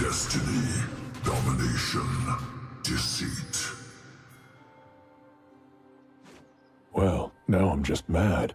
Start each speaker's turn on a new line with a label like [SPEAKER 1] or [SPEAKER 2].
[SPEAKER 1] Destiny, domination, deceit.
[SPEAKER 2] Well, now I'm just mad.